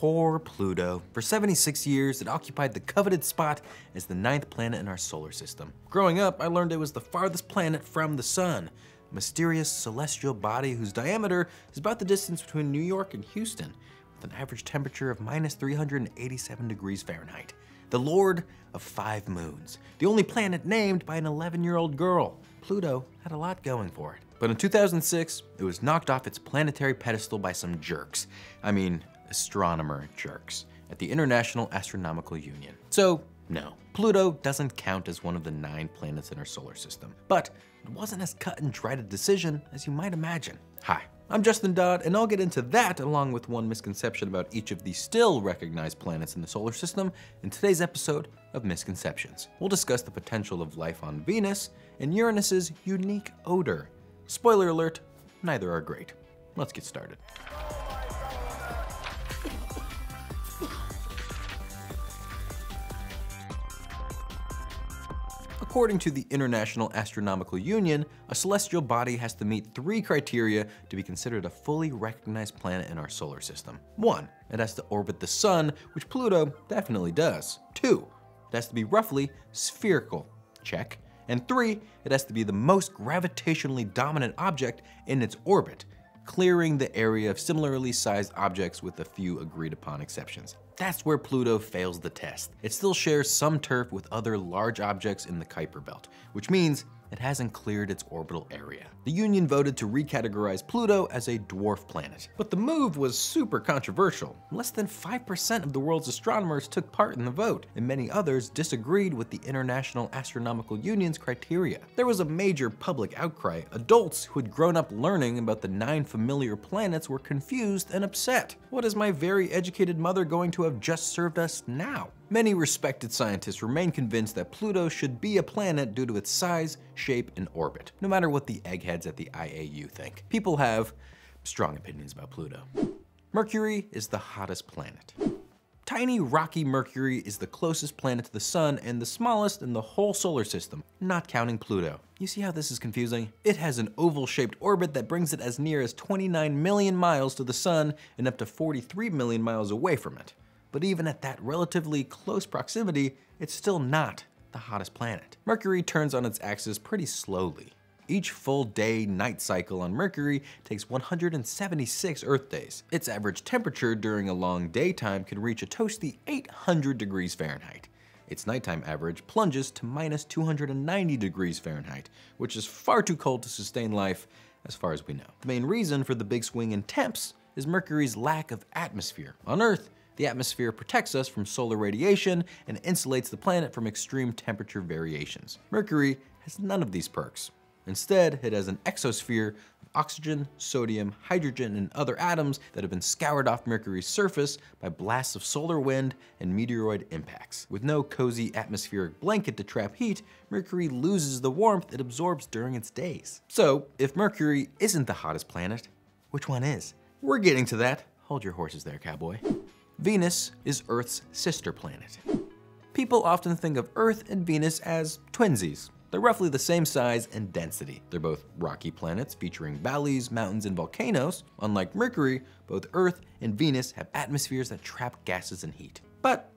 Poor Pluto. For 76 years, it occupied the coveted spot as the ninth planet in our solar system. Growing up, I learned it was the farthest planet from the sun, a mysterious celestial body whose diameter is about the distance between New York and Houston, with an average temperature of minus 387 degrees Fahrenheit. The Lord of Five Moons, the only planet named by an 11 year old girl. Pluto had a lot going for it. But in 2006, it was knocked off its planetary pedestal by some jerks. I mean, astronomer jerks at the International Astronomical Union. So, no, Pluto doesn't count as one of the nine planets in our solar system. But it wasn't as cut and dried a decision as you might imagine. Hi, I'm Justin Dodd, and I'll get into that along with one misconception about each of the still recognized planets in the solar system in today's episode of Misconceptions. We'll discuss the potential of life on Venus and Uranus's unique odor Spoiler alert, neither are great. Let's get started. According to the International Astronomical Union, a celestial body has to meet three criteria to be considered a fully recognized planet in our solar system. One, it has to orbit the sun, which Pluto definitely does. Two, it has to be roughly spherical. Check. And three, it has to be the most gravitationally dominant object in its orbit, clearing the area of similarly sized objects with a few agreed upon exceptions. That's where Pluto fails the test. It still shares some turf with other large objects in the Kuiper Belt, which means it hasn't cleared its orbital area. The Union voted to recategorize Pluto as a dwarf planet. But the move was super controversial. Less than 5% of the world's astronomers took part in the vote, and many others disagreed with the International Astronomical Union's criteria. There was a major public outcry. Adults who had grown up learning about the nine familiar planets were confused and upset. What is my very educated mother going to have just served us now? Many respected scientists remain convinced that Pluto should be a planet due to its size, shape, and orbit, no matter what the eggheads at the IAU think. People have strong opinions about Pluto. Mercury is the hottest planet. Tiny rocky Mercury is the closest planet to the sun and the smallest in the whole solar system, not counting Pluto. You see how this is confusing? It has an oval-shaped orbit that brings it as near as 29 million miles to the sun and up to 43 million miles away from it but even at that relatively close proximity, it's still not the hottest planet. Mercury turns on its axis pretty slowly. Each full day night cycle on Mercury takes 176 Earth days. Its average temperature during a long daytime can reach a toasty 800 degrees Fahrenheit. Its nighttime average plunges to minus 290 degrees Fahrenheit, which is far too cold to sustain life as far as we know. The main reason for the big swing in temps is Mercury's lack of atmosphere. On Earth, the atmosphere protects us from solar radiation and insulates the planet from extreme temperature variations. Mercury has none of these perks. Instead, it has an exosphere of oxygen, sodium, hydrogen, and other atoms that have been scoured off Mercury's surface by blasts of solar wind and meteoroid impacts. With no cozy atmospheric blanket to trap heat, Mercury loses the warmth it absorbs during its days. So, if Mercury isn't the hottest planet, which one is? We're getting to that. Hold your horses there, cowboy. Venus is Earth's sister planet. People often think of Earth and Venus as twinsies. They're roughly the same size and density. They're both rocky planets featuring valleys, mountains, and volcanoes. Unlike Mercury, both Earth and Venus have atmospheres that trap gases and heat. But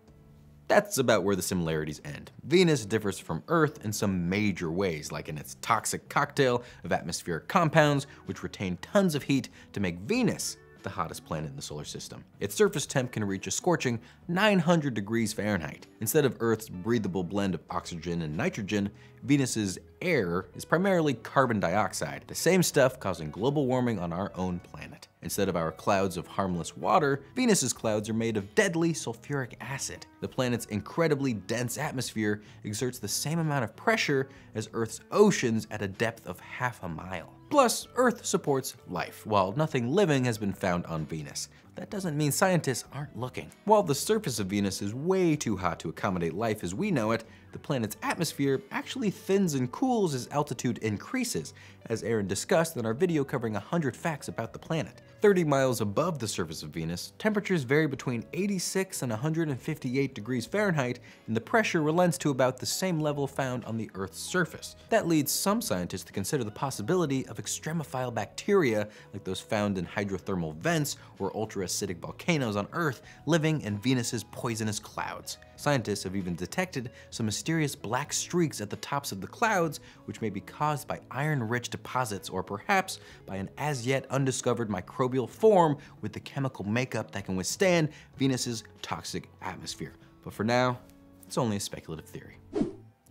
that's about where the similarities end. Venus differs from Earth in some major ways, like in its toxic cocktail of atmospheric compounds, which retain tons of heat to make Venus the hottest planet in the solar system. Its surface temp can reach a scorching 900 degrees Fahrenheit. Instead of Earth's breathable blend of oxygen and nitrogen, Venus's air is primarily carbon dioxide, the same stuff causing global warming on our own planet. Instead of our clouds of harmless water, Venus's clouds are made of deadly sulfuric acid. The planet's incredibly dense atmosphere exerts the same amount of pressure as Earth's oceans at a depth of half a mile. Plus, Earth supports life, while nothing living has been found on Venus. That doesn't mean scientists aren't looking. While the surface of Venus is way too hot to accommodate life as we know it, the planet's atmosphere actually thins and cools as altitude increases, as Aaron discussed in our video covering 100 facts about the planet. 30 miles above the surface of Venus, temperatures vary between 86 and 158 degrees Fahrenheit, and the pressure relents to about the same level found on the Earth's surface. That leads some scientists to consider the possibility of extremophile bacteria, like those found in hydrothermal vents or ultra-acidic volcanoes on Earth, living in Venus's poisonous clouds. Scientists have even detected some mysterious black streaks at the tops of the clouds, which may be caused by iron-rich deposits or perhaps by an as yet undiscovered microbial form with the chemical makeup that can withstand Venus's toxic atmosphere. But for now, it's only a speculative theory.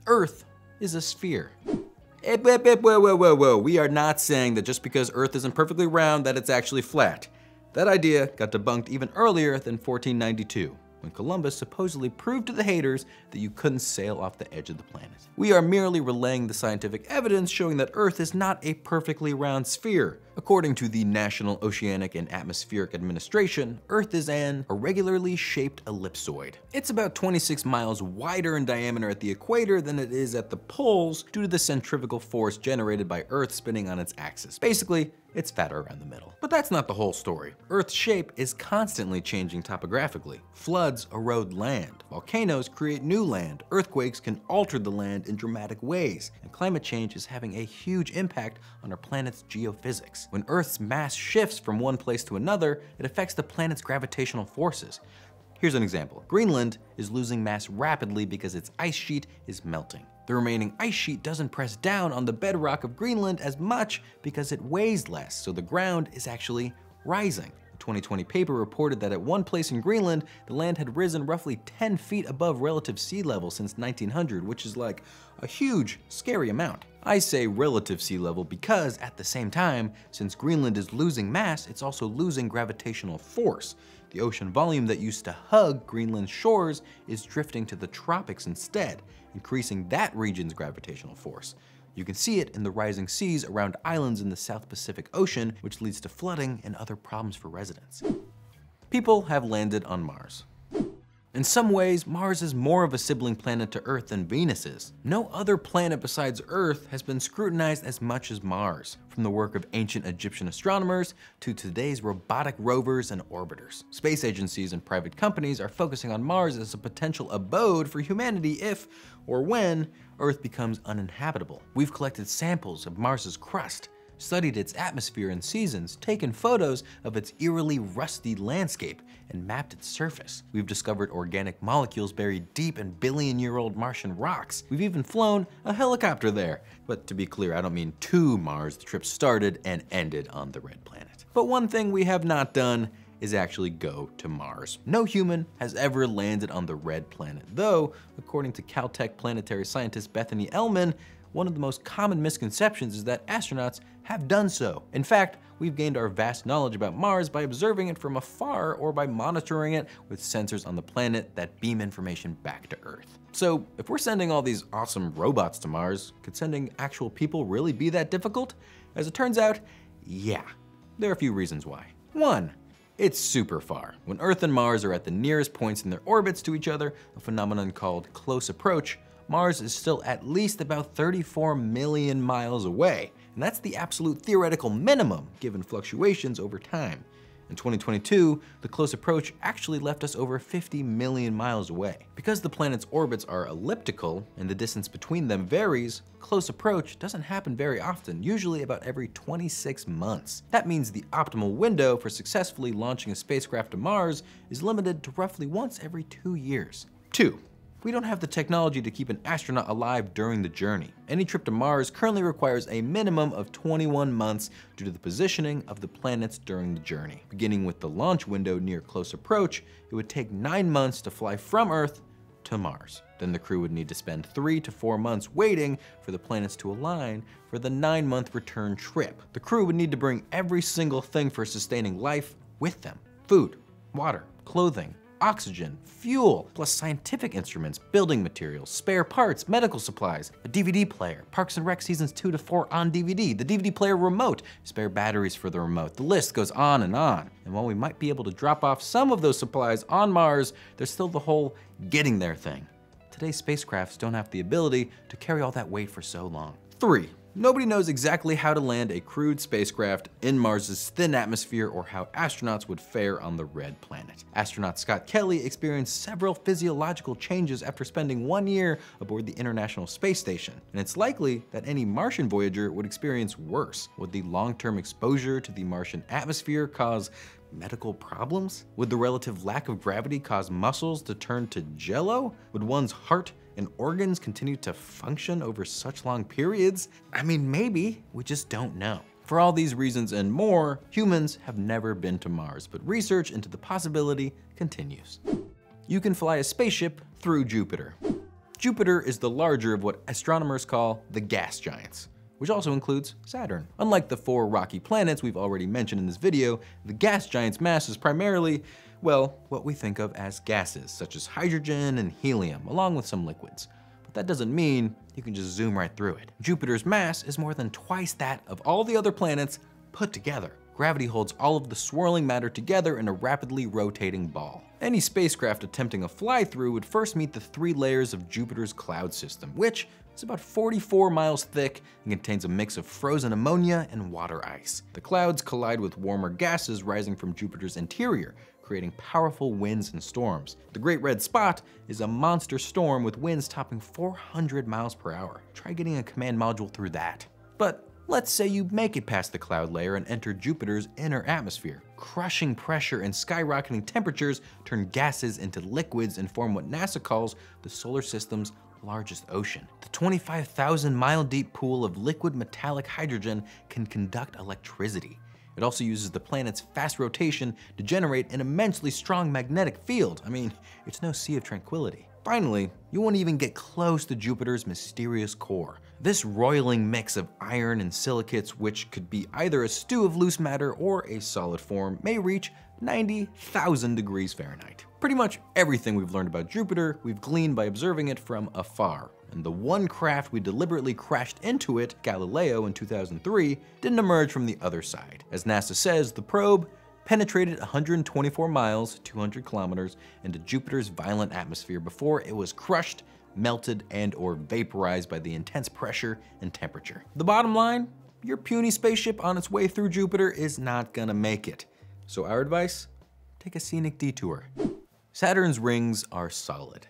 Earth is a sphere. Eh, eh, eh, whoa, whoa, whoa, whoa. We are not saying that just because Earth isn't perfectly round that it's actually flat. That idea got debunked even earlier than 1492 when Columbus supposedly proved to the haters that you couldn't sail off the edge of the planet. We are merely relaying the scientific evidence showing that Earth is not a perfectly round sphere. According to the National Oceanic and Atmospheric Administration, Earth is an irregularly shaped ellipsoid. It's about 26 miles wider in diameter at the equator than it is at the poles due to the centrifugal force generated by Earth spinning on its axis. Basically, it's fatter around the middle. But that's not the whole story. Earth's shape is constantly changing topographically. Floods erode land, volcanoes create new land, earthquakes can alter the land in dramatic ways, and climate change is having a huge impact on our planet's geophysics. When Earth's mass shifts from one place to another, it affects the planet's gravitational forces. Here's an example. Greenland is losing mass rapidly because its ice sheet is melting. The remaining ice sheet doesn't press down on the bedrock of Greenland as much because it weighs less, so the ground is actually rising. A 2020 paper reported that at one place in Greenland, the land had risen roughly 10 feet above relative sea level since 1900, which is like a huge, scary amount. I say relative sea level because at the same time, since Greenland is losing mass, it's also losing gravitational force. The ocean volume that used to hug Greenland's shores is drifting to the tropics instead, increasing that region's gravitational force. You can see it in the rising seas around islands in the South Pacific Ocean, which leads to flooding and other problems for residents. People have landed on Mars. In some ways, Mars is more of a sibling planet to Earth than Venus is. No other planet besides Earth has been scrutinized as much as Mars, from the work of ancient Egyptian astronomers to today's robotic rovers and orbiters. Space agencies and private companies are focusing on Mars as a potential abode for humanity if, or when, Earth becomes uninhabitable. We've collected samples of Mars's crust, studied its atmosphere and seasons, taken photos of its eerily rusty landscape, and mapped its surface. We've discovered organic molecules buried deep in billion-year-old Martian rocks. We've even flown a helicopter there. But to be clear, I don't mean to Mars. The trip started and ended on the red planet. But one thing we have not done is actually go to Mars. No human has ever landed on the red planet, though, according to Caltech planetary scientist Bethany Ehlmann, one of the most common misconceptions is that astronauts have done so. In fact, we've gained our vast knowledge about Mars by observing it from afar or by monitoring it with sensors on the planet that beam information back to Earth. So if we're sending all these awesome robots to Mars, could sending actual people really be that difficult? As it turns out, yeah. There are a few reasons why. One, it's super far. When Earth and Mars are at the nearest points in their orbits to each other, a phenomenon called close approach, Mars is still at least about 34 million miles away, and that's the absolute theoretical minimum given fluctuations over time. In 2022, the close approach actually left us over 50 million miles away. Because the planet's orbits are elliptical and the distance between them varies, close approach doesn't happen very often, usually about every 26 months. That means the optimal window for successfully launching a spacecraft to Mars is limited to roughly once every two years. Two, we don't have the technology to keep an astronaut alive during the journey. Any trip to Mars currently requires a minimum of 21 months due to the positioning of the planets during the journey. Beginning with the launch window near close approach, it would take nine months to fly from Earth to Mars. Then the crew would need to spend three to four months waiting for the planets to align for the nine month return trip. The crew would need to bring every single thing for sustaining life with them. Food, water, clothing, oxygen, fuel, plus scientific instruments, building materials, spare parts, medical supplies, a DVD player, Parks and Rec seasons two to four on DVD, the DVD player remote, spare batteries for the remote. The list goes on and on. And while we might be able to drop off some of those supplies on Mars, there's still the whole getting there thing. Today's spacecrafts don't have the ability to carry all that weight for so long. Three, nobody knows exactly how to land a crewed spacecraft in Mars's thin atmosphere or how astronauts would fare on the red planet. Astronaut Scott Kelly experienced several physiological changes after spending one year aboard the International Space Station, and it's likely that any Martian Voyager would experience worse. Would the long-term exposure to the Martian atmosphere cause medical problems? Would the relative lack of gravity cause muscles to turn to jello? Would one's heart and organs continue to function over such long periods? I mean, maybe, we just don't know. For all these reasons and more, humans have never been to Mars, but research into the possibility continues. You can fly a spaceship through Jupiter. Jupiter is the larger of what astronomers call the gas giants which also includes Saturn. Unlike the four rocky planets we've already mentioned in this video, the gas giant's mass is primarily, well, what we think of as gases, such as hydrogen and helium, along with some liquids. But that doesn't mean you can just zoom right through it. Jupiter's mass is more than twice that of all the other planets put together. Gravity holds all of the swirling matter together in a rapidly rotating ball. Any spacecraft attempting a fly-through would first meet the three layers of Jupiter's cloud system, which is about 44 miles thick and contains a mix of frozen ammonia and water ice. The clouds collide with warmer gases rising from Jupiter's interior, creating powerful winds and storms. The Great Red Spot is a monster storm with winds topping 400 miles per hour. Try getting a command module through that. But let's say you make it past the cloud layer and enter Jupiter's inner atmosphere. Crushing pressure and skyrocketing temperatures turn gases into liquids and form what NASA calls the solar system's largest ocean. The 25,000 mile deep pool of liquid metallic hydrogen can conduct electricity. It also uses the planet's fast rotation to generate an immensely strong magnetic field. I mean, it's no sea of tranquility. Finally, you won't even get close to Jupiter's mysterious core. This roiling mix of iron and silicates, which could be either a stew of loose matter or a solid form, may reach 90,000 degrees Fahrenheit. Pretty much everything we've learned about Jupiter, we've gleaned by observing it from afar. And the one craft we deliberately crashed into it, Galileo in 2003, didn't emerge from the other side. As NASA says, the probe penetrated 124 miles, 200 kilometers, into Jupiter's violent atmosphere before it was crushed, melted, and or vaporized by the intense pressure and temperature. The bottom line, your puny spaceship on its way through Jupiter is not gonna make it. So our advice, take a scenic detour. Saturn's rings are solid.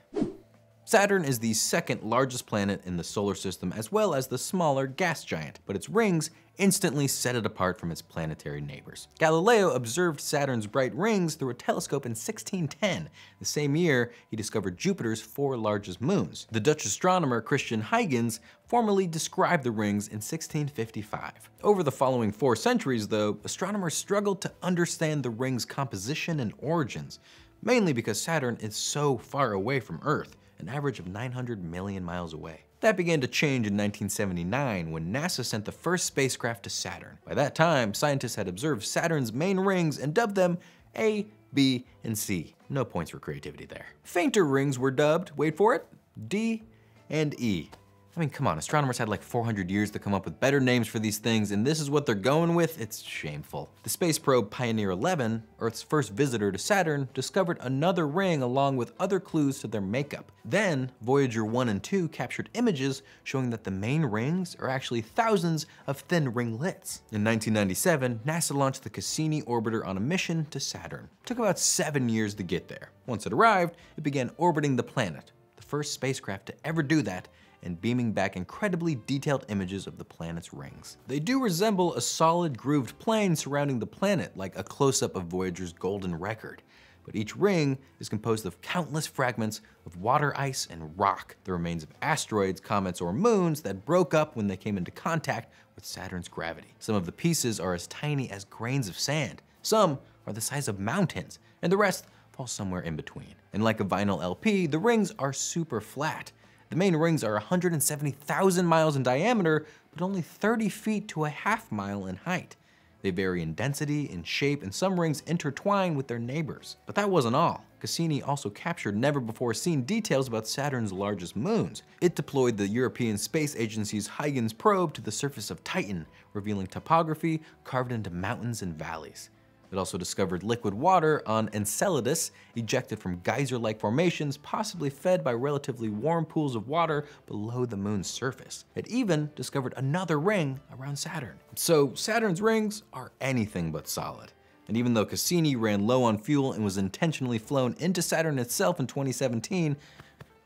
Saturn is the second largest planet in the solar system as well as the smaller gas giant, but its rings instantly set it apart from its planetary neighbors. Galileo observed Saturn's bright rings through a telescope in 1610, the same year he discovered Jupiter's four largest moons. The Dutch astronomer Christian Huygens formally described the rings in 1655. Over the following four centuries, though, astronomers struggled to understand the rings' composition and origins, mainly because Saturn is so far away from Earth an average of 900 million miles away. That began to change in 1979 when NASA sent the first spacecraft to Saturn. By that time, scientists had observed Saturn's main rings and dubbed them A, B, and C. No points for creativity there. Fainter rings were dubbed, wait for it, D and E. I mean, come on, astronomers had like 400 years to come up with better names for these things, and this is what they're going with? It's shameful. The space probe Pioneer 11, Earth's first visitor to Saturn, discovered another ring along with other clues to their makeup. Then, Voyager 1 and 2 captured images showing that the main rings are actually thousands of thin ringlets. In 1997, NASA launched the Cassini orbiter on a mission to Saturn. It took about seven years to get there. Once it arrived, it began orbiting the planet, the first spacecraft to ever do that and beaming back incredibly detailed images of the planet's rings. They do resemble a solid grooved plane surrounding the planet, like a close-up of Voyager's golden record. But each ring is composed of countless fragments of water ice and rock, the remains of asteroids, comets, or moons that broke up when they came into contact with Saturn's gravity. Some of the pieces are as tiny as grains of sand. Some are the size of mountains, and the rest fall somewhere in between. And like a vinyl LP, the rings are super flat, the main rings are 170,000 miles in diameter, but only 30 feet to a half mile in height. They vary in density, in shape, and some rings intertwine with their neighbors. But that wasn't all. Cassini also captured never-before-seen details about Saturn's largest moons. It deployed the European Space Agency's Huygens probe to the surface of Titan, revealing topography carved into mountains and valleys. It also discovered liquid water on Enceladus, ejected from geyser-like formations possibly fed by relatively warm pools of water below the moon's surface. It even discovered another ring around Saturn. So Saturn's rings are anything but solid. And even though Cassini ran low on fuel and was intentionally flown into Saturn itself in 2017,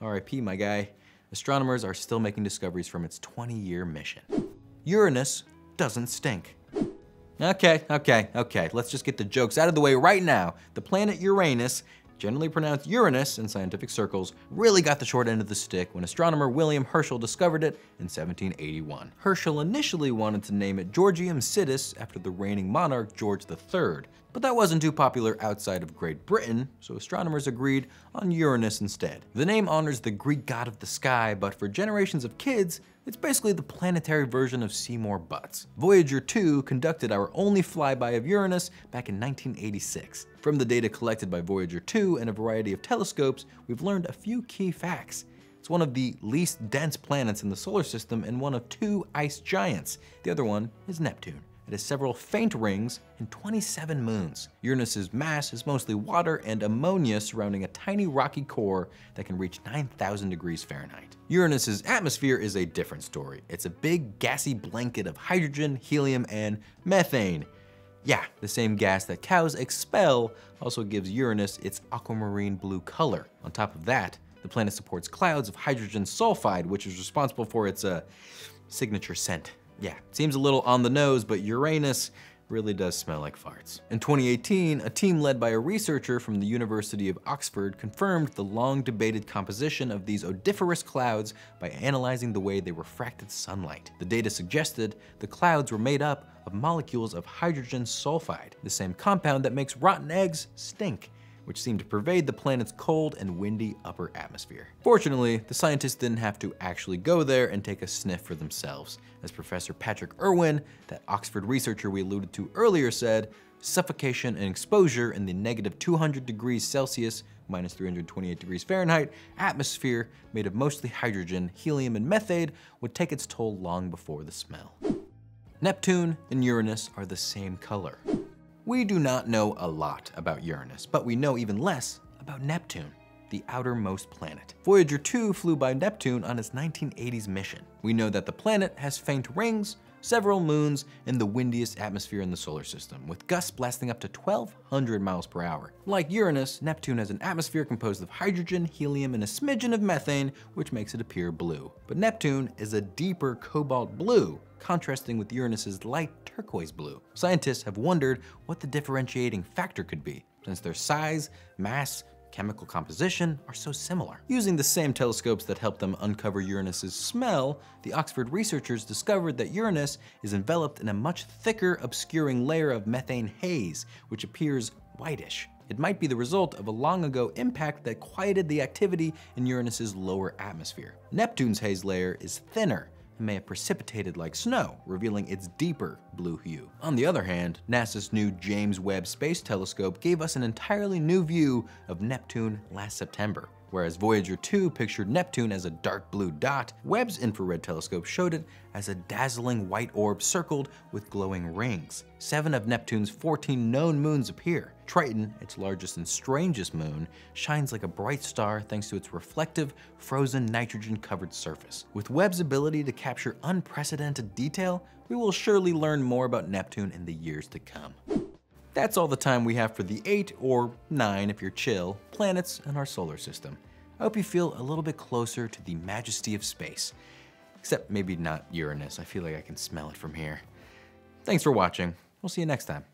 RIP my guy, astronomers are still making discoveries from its 20-year mission. Uranus doesn't stink. Okay, okay, okay, let's just get the jokes out of the way right now. The planet Uranus generally pronounced Uranus in scientific circles, really got the short end of the stick when astronomer William Herschel discovered it in 1781. Herschel initially wanted to name it Georgium Sidus after the reigning monarch George III, but that wasn't too popular outside of Great Britain, so astronomers agreed on Uranus instead. The name honors the Greek god of the sky, but for generations of kids, it's basically the planetary version of Seymour Butts. Voyager 2 conducted our only flyby of Uranus back in 1986. From the data collected by Voyager 2 and a variety of telescopes, we've learned a few key facts. It's one of the least dense planets in the solar system and one of two ice giants. The other one is Neptune. It has several faint rings and 27 moons. Uranus's mass is mostly water and ammonia surrounding a tiny rocky core that can reach 9,000 degrees Fahrenheit. Uranus's atmosphere is a different story. It's a big gassy blanket of hydrogen, helium, and methane. Yeah, the same gas that cows expel also gives Uranus its aquamarine blue color. On top of that, the planet supports clouds of hydrogen sulfide, which is responsible for its uh, signature scent. Yeah, seems a little on the nose, but Uranus really does smell like farts. In 2018, a team led by a researcher from the University of Oxford confirmed the long debated composition of these odoriferous clouds by analyzing the way they refracted sunlight. The data suggested the clouds were made up of molecules of hydrogen sulfide, the same compound that makes rotten eggs stink which seemed to pervade the planet's cold and windy upper atmosphere. Fortunately, the scientists didn't have to actually go there and take a sniff for themselves. As Professor Patrick Irwin, that Oxford researcher we alluded to earlier said, suffocation and exposure in the negative 200 degrees Celsius minus 328 degrees Fahrenheit atmosphere made of mostly hydrogen, helium, and methane would take its toll long before the smell. Neptune and Uranus are the same color. We do not know a lot about Uranus, but we know even less about Neptune, the outermost planet. Voyager 2 flew by Neptune on its 1980s mission. We know that the planet has faint rings, several moons, and the windiest atmosphere in the solar system, with gusts blasting up to 1200 miles per hour. Like Uranus, Neptune has an atmosphere composed of hydrogen, helium, and a smidgen of methane, which makes it appear blue. But Neptune is a deeper cobalt blue, contrasting with Uranus's light turquoise blue. Scientists have wondered what the differentiating factor could be, since their size, mass, chemical composition are so similar. Using the same telescopes that helped them uncover Uranus's smell, the Oxford researchers discovered that Uranus is enveloped in a much thicker, obscuring layer of methane haze, which appears whitish. It might be the result of a long ago impact that quieted the activity in Uranus's lower atmosphere. Neptune's haze layer is thinner, and may have precipitated like snow, revealing its deeper blue hue. On the other hand, NASA's new James Webb Space Telescope gave us an entirely new view of Neptune last September. Whereas Voyager 2 pictured Neptune as a dark blue dot, Webb's infrared telescope showed it as a dazzling white orb circled with glowing rings. Seven of Neptune's 14 known moons appear. Triton, its largest and strangest moon, shines like a bright star thanks to its reflective, frozen nitrogen-covered surface. With Webb's ability to capture unprecedented detail, we will surely learn more about Neptune in the years to come. That's all the time we have for the eight, or nine if you're chill, planets in our solar system. I hope you feel a little bit closer to the majesty of space. Except maybe not Uranus, I feel like I can smell it from here. Thanks for watching, we'll see you next time.